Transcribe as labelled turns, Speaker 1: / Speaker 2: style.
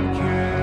Speaker 1: cualquier